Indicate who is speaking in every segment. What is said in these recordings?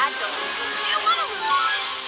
Speaker 1: fragile. You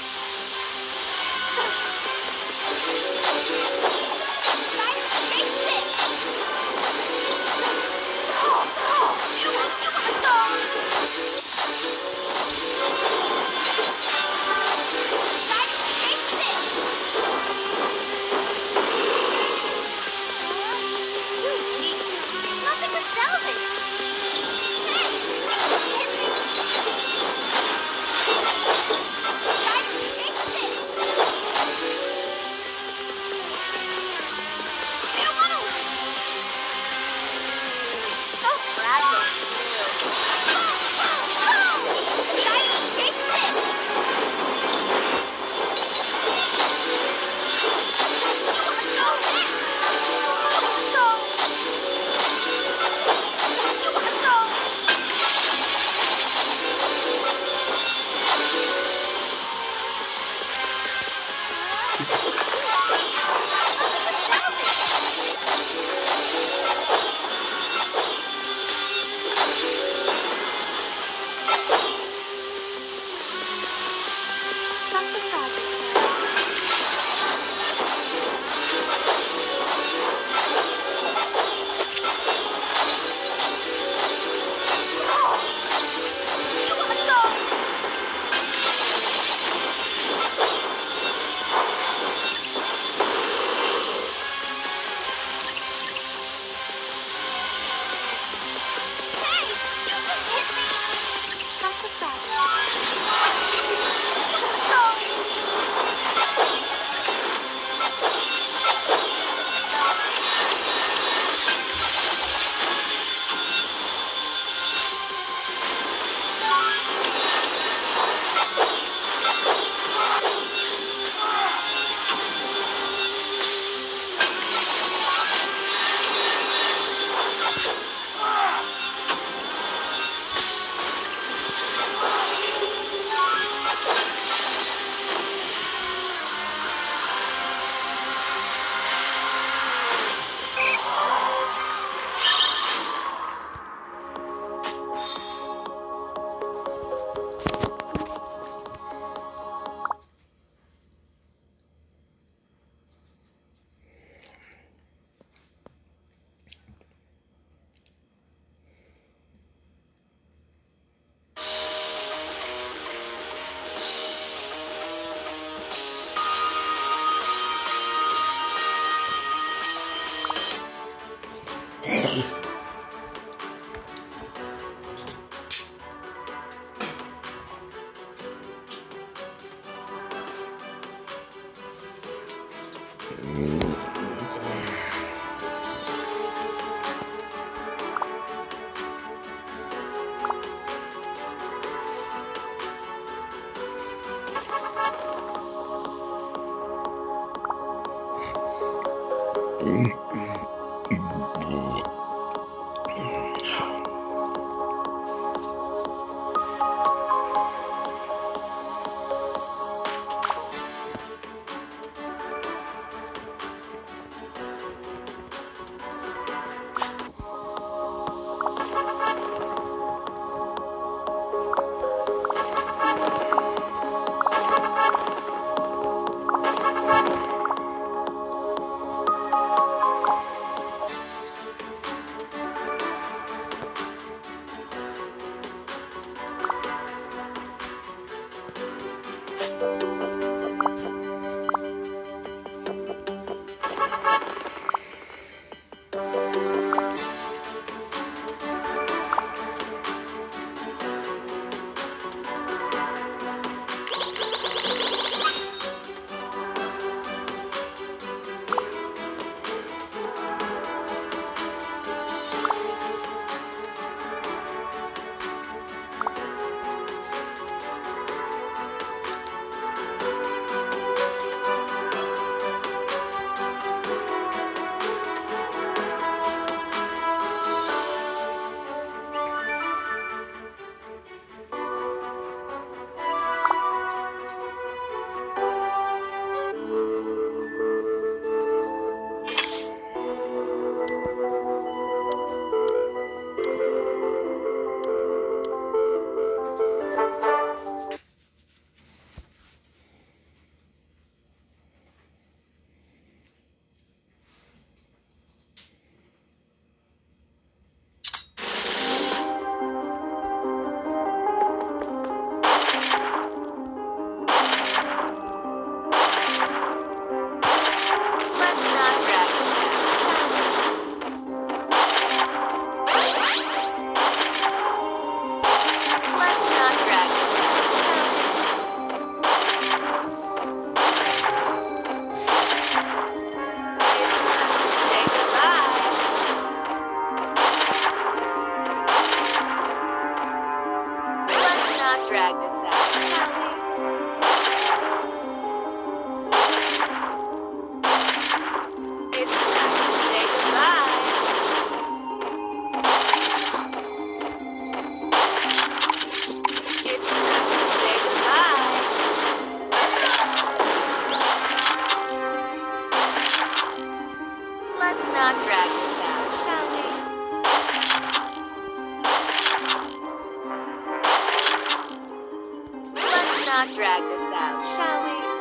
Speaker 2: not drag this out, shall we?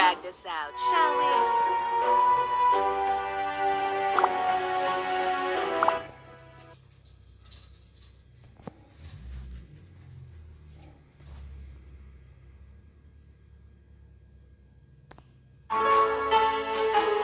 Speaker 2: drag this out, shall we?